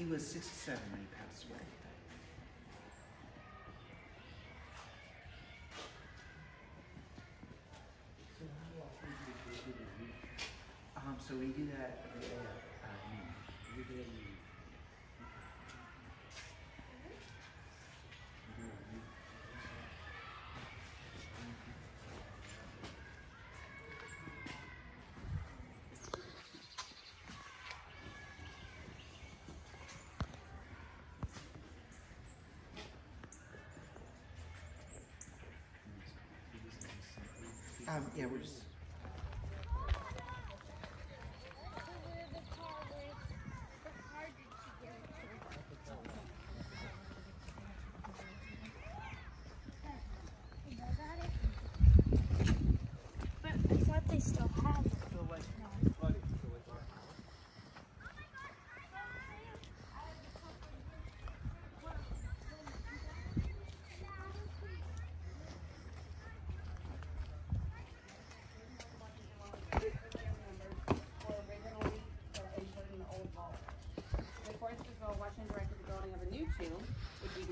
he was 67 when he passed away. Um, so we do that every day at uh, noon. Every day at noon. Um, yeah, we're just.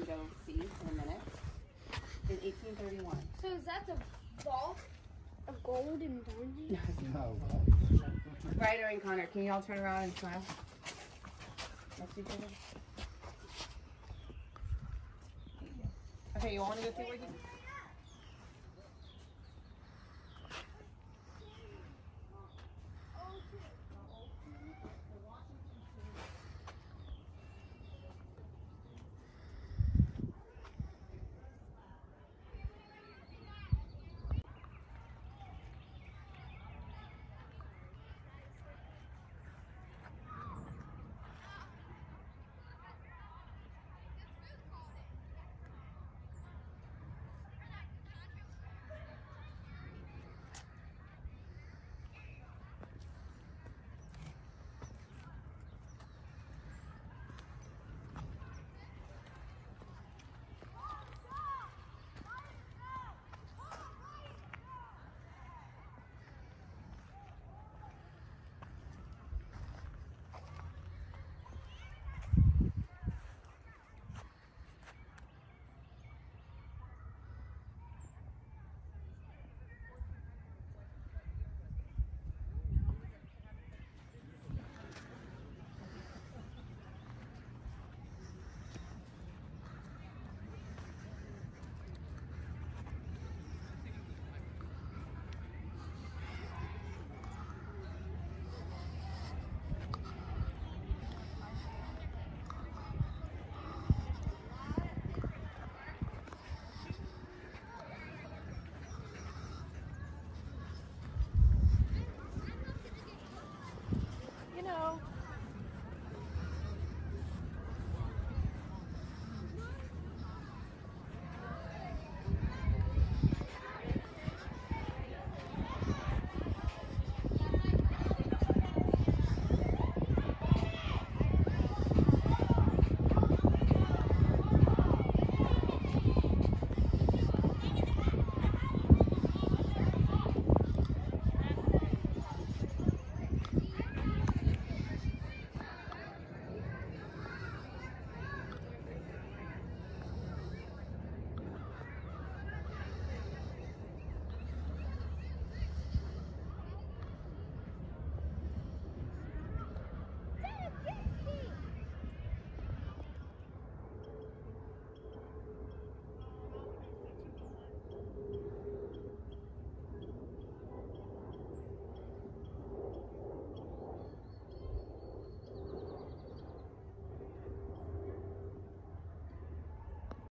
Go see in a minute, in 1831. So is that the vault of gold and diamonds? Ryder and Connor, can you all turn around and smile? Next to each other. Okay, you all want to go see what he? You